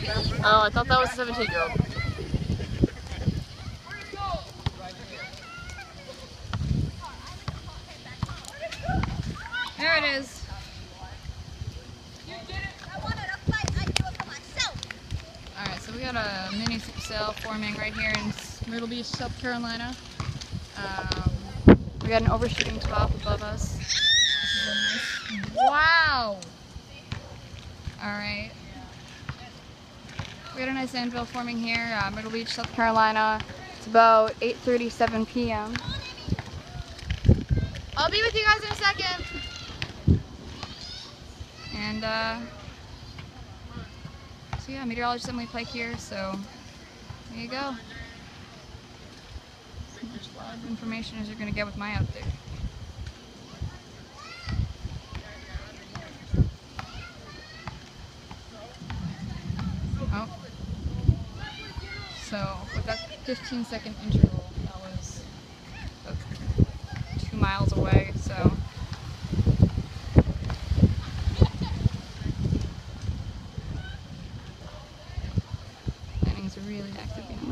Oh, I thought that was a 17 year old. There it is. Alright, so we got a mini supercell forming right here in Myrtle Beach, South Carolina. Um, we got an overshooting top above us. Wow! Alright. We got a nice anvil forming here, uh, Myrtle Beach, South Carolina. It's about 8.37 p.m. I'll be with you guys in a second. And uh, so yeah, meteorologist Emily Pike here. So there you go. As much information as you're gonna get with my update. Oh. So with that 15 second interval, that was two miles away. So. Lightning's really active.